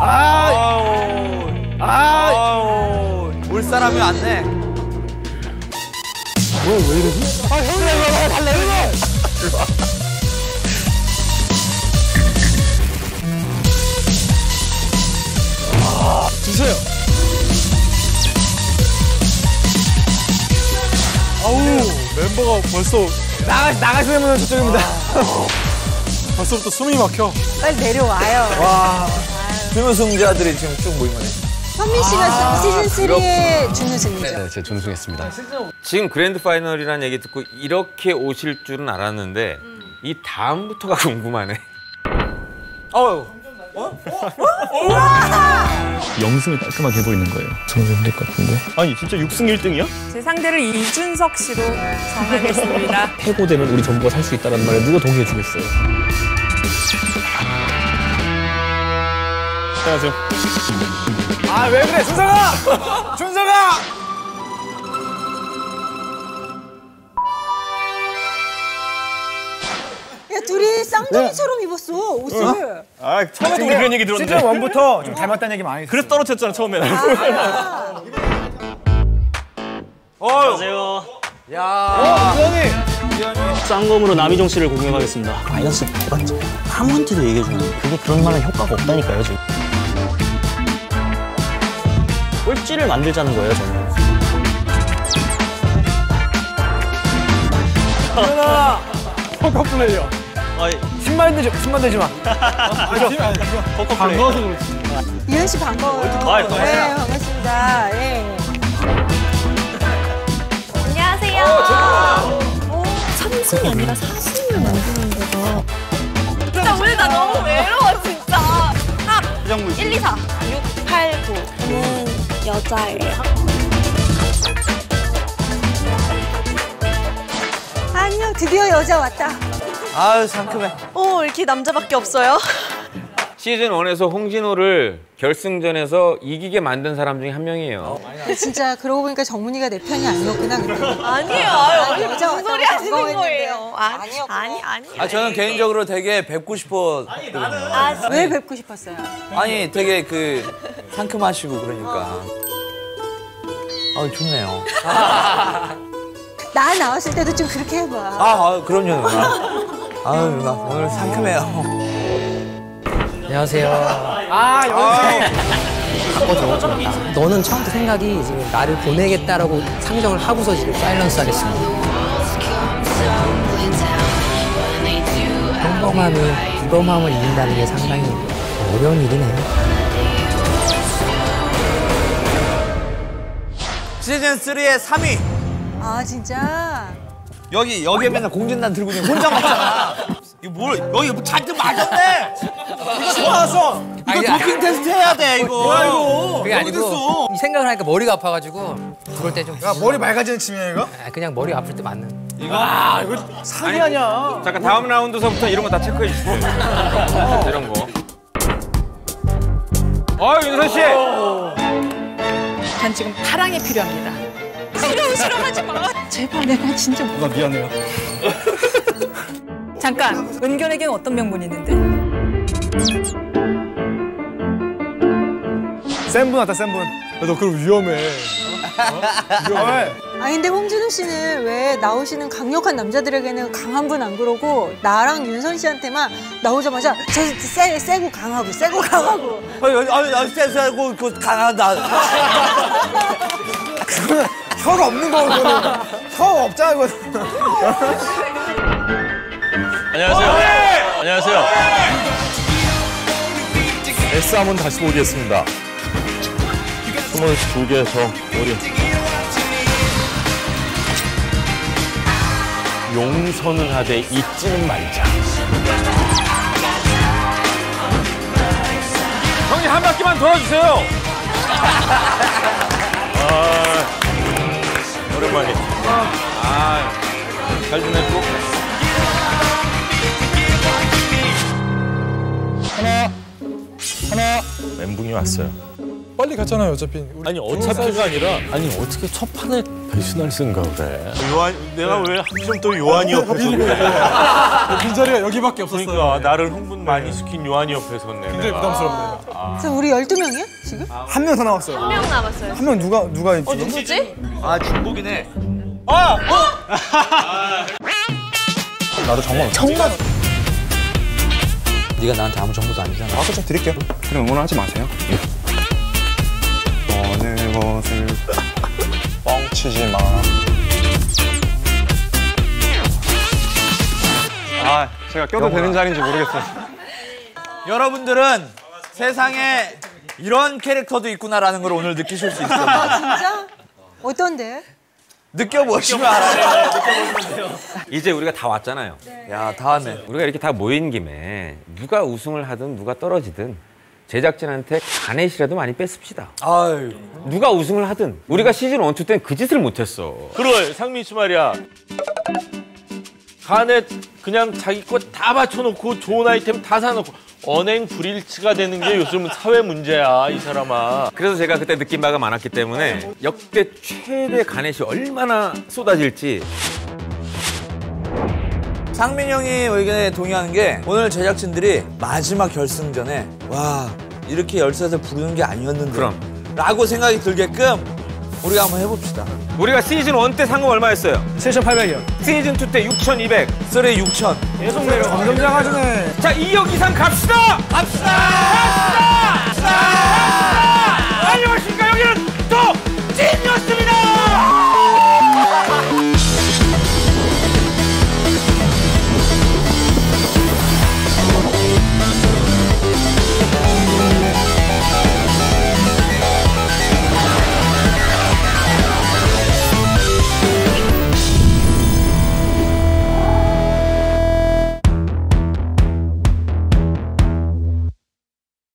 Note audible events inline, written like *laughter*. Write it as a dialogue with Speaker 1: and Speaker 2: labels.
Speaker 1: 아, 아, 아, 올
Speaker 2: 사람이 왔네. 뭐왜 이러지? 아 형님 이거 아, 달래 이거. 아, 드세요. 아우 멤버가 벌써
Speaker 3: 나가 나가시는 분은 저쪽입니다.
Speaker 2: 아, 벌써부터 숨이 막혀.
Speaker 4: 빨리 내려와요. 와.
Speaker 1: 준우승자들이 지금 쭉 모이면
Speaker 4: 현민 씨가 시즌 3의 준우승이죠.
Speaker 5: 네, 제 준승했습니다.
Speaker 6: 지금 그랜드 파이널이라는 얘기 듣고 이렇게 오실 줄은 알았는데 이 다음부터가 *laughs* 궁금하네.
Speaker 1: 어우.
Speaker 7: 영승을 깔끔하게 해보이는 거예요. 저는 힘들 것 같은데.
Speaker 2: 아니 진짜 6승 1등이야?
Speaker 8: 제 상대를 이준석 씨로 정하겠습니다. *laughs*
Speaker 7: 해고되면 우리 전부가 살 수 있다는 말에 누가 동의해 주겠어요.
Speaker 2: 안녕하세요.
Speaker 3: 아 왜 그래 준성아! 준성아!
Speaker 4: 야 둘이 쌍둥이처럼 입었어 옷을.
Speaker 2: 아 처음에도 우리 그런 얘기 들었는데.
Speaker 3: 시즌 1부터 좀 닮았다는 얘기 많이
Speaker 2: 그래서 떨어졌잖아 처음에.
Speaker 7: 안녕하세요.
Speaker 1: 야.
Speaker 7: 쌍검으로 남희정 씨를 공격하겠습니다. 마이너스 100원짜리 아무한테도 얘기해주면 그게 그런 말은 효과가 없다니까요, 지금. 꼴찌를 만들자는 거예요, 저는.
Speaker 2: 포커 플레이어.
Speaker 3: 신만 되지 신만 되지 마.
Speaker 2: 포커 반가워서 그렇지.
Speaker 4: 이현 씨 반가워요.
Speaker 7: 아이,
Speaker 4: 네 반갑습니다. 예.
Speaker 9: 삼승이 아니라 사승을 만드는 거죠.
Speaker 8: 진짜 오늘 나 너무 외로워 진짜. 아, 1, 2, 4, 6, 8, 9.
Speaker 9: 저는 여자예요.
Speaker 4: 아니요 드디어 여자 왔다.
Speaker 1: 아유 상큼해.
Speaker 8: 어, 이렇게 남자밖에 없어요?
Speaker 6: 시즌 1에서 홍진호를 결승전에서 이기게 만든 사람 중에 한 명이에요.
Speaker 4: 진짜 그러고 보니까 정문이가 내 편이 아니었구나.
Speaker 8: 아니에요. 아유,
Speaker 4: 여자
Speaker 8: 무슨 소리 하시는. 거예요? 아,
Speaker 4: 아니었구나.
Speaker 8: 아니, 아니.
Speaker 1: 아 저는 개인적으로 되게 뵙고 싶었거든요.
Speaker 8: 아,
Speaker 4: 왜 뵙고 싶었어요?
Speaker 1: 아니 되게 그 상큼하시고 그러니까. 아 좋네요.
Speaker 4: 나 나왔을 때도 좀 그렇게 해봐.
Speaker 1: 아, 아 그럼요 누나. 아유 누나 오늘 상큼해요.
Speaker 10: 안녕하세요.
Speaker 3: 아.
Speaker 10: 바꿔줘. 너는 처음부터 생각이 지금 나를 보내겠다라고 상정을 하고서 지금 사일런스 하겠습니다. 평범함이 비범함을 이긴다는 게 상당히 어려운 일이네요.
Speaker 1: 시즌 3의 3위.
Speaker 4: 아 진짜.
Speaker 1: 여기 여기에 맨날 공진단 들고 있는 혼자 먹잖아. *laughs* 이거 뭘 여기 뭐 잔뜩 맞았네. 이거 좋아서 이거
Speaker 10: 아니,
Speaker 1: 도핑 테스트 해야 돼 이거. 뭐야 이거?
Speaker 10: 그게 아니고 이 생각을 하니까 머리가 아파가지고 그럴 때 좀
Speaker 3: 야 머리 맑아지는 침이야 이거?
Speaker 10: 그냥 머리 아플 때 맞는.
Speaker 3: 아 이거 상이 아니야.
Speaker 6: 잠깐 다음 라운드서부터 이런 거 다 체크해 주세요. *laughs* 이런 거. 아 윤선 씨.
Speaker 8: 전 지금 파랑이 필요합니다. 싫어, 싫어 하지 마. 제발 내가 진짜.
Speaker 2: 누나 미안해요. *laughs*
Speaker 8: 잠깐, 은견에게는 어떤 명분이 있는데?
Speaker 3: 센분 왔다 센 분.
Speaker 2: 야, 너 그럼 위험해.
Speaker 3: 위험해.
Speaker 4: 아 근데 홍진우 씨는 왜 나오시는 강력한 남자들에게는 강한 분 안 그러고 나랑 윤선 씨한테만 나오자마자 저 세, 세고 강하고 세고 강하고
Speaker 1: 아유 아유 아유 세세고 그 강하다. *laughs*
Speaker 3: 혀가 없는 거 그거는. 혀 없잖아 이거. *laughs*
Speaker 7: 안녕하세요. 안녕하세요.
Speaker 2: S 한번 다시 보겠습니다.
Speaker 7: 22개 저 어려.
Speaker 6: 용서는 하되 잊지는 말자. 형님 한 바퀴만 돌아주세요. *laughs*
Speaker 2: 오랜만에.
Speaker 6: 아, 잘 지냈고?
Speaker 2: 멘붕이 왔어요. 빨리 갔잖아요 어차피. 우리
Speaker 7: 아니 어차피가 아니라 아니 어떻게 첫 판에 배신할 생각을 해?
Speaker 2: 요한 내가 왜 하필 또 요한이 옆에서 빈자리가 여기밖에 없었어요.
Speaker 7: 그러니까 나를 흥분 많이 시킨 요한이 옆에 섰네.
Speaker 2: 굉장히
Speaker 7: 내가.
Speaker 2: 부담스럽네요.
Speaker 4: 그래서 우리 12명이야? 지금?
Speaker 3: 한 명 더 남았어요.
Speaker 9: 한 명 남았어요.
Speaker 3: 한 명 누가 누가 있지?
Speaker 9: 누구지?
Speaker 1: 아 중국이네. 아!
Speaker 3: 나도 정말
Speaker 10: 정말. 네가 나한테 아무 정보도 안 주잖아.
Speaker 3: 아까 좀 드릴게요. 그럼 응원하지 마세요. 어느 것을 뻥치지 마. 아, 제가 껴도 되는 자리인지 모르겠어요.
Speaker 1: 여러분들은 세상에 이런 캐릭터도 있구나라는 걸 오늘 느끼실 수 있어요.
Speaker 4: 진짜? 어떤데?
Speaker 1: 느껴보시면 알아요.
Speaker 6: 이제 우리가 다 왔잖아요.
Speaker 1: 야 다음에
Speaker 6: 우리가 이렇게 다 모인 김에 누가 우승을 하든 누가 떨어지든 제작진한테 가넷이라도 많이 뺐습시다.
Speaker 1: 아유
Speaker 6: 누가 우승을 하든 우리가 시즌 1, 2 때는 그 짓을 못했어.
Speaker 2: 그래 상민 씨 말이야. 간에 그냥 자기 거 다 받쳐놓고 좋은 아이템 다 사놓고 언행 불일치가 되는 게 요즘 사회 문제야 이 사람아.
Speaker 6: 그래서 제가 그때 느낀 바가 많았기 때문에 역대 최대 가넷이 얼마나 쏟아질지
Speaker 1: 상민 형이 의견에 동의하는 게 오늘 제작진들이 마지막 결승전에 와 이렇게 열셋을 부르는 게 아니었는데
Speaker 6: 그럼.
Speaker 1: 라고 생각이 들게끔 우리가 한번 해봅시다.
Speaker 6: 우리가 시즌 1 때 상금 얼마였어요?
Speaker 3: 7,800이요.
Speaker 6: 시즌 2 때 6,200.
Speaker 1: three 6천.
Speaker 3: 계속 내려. 점점 작아지네.
Speaker 6: 자, 2억 이상 갑시다!
Speaker 1: 갑시다! 갑시다!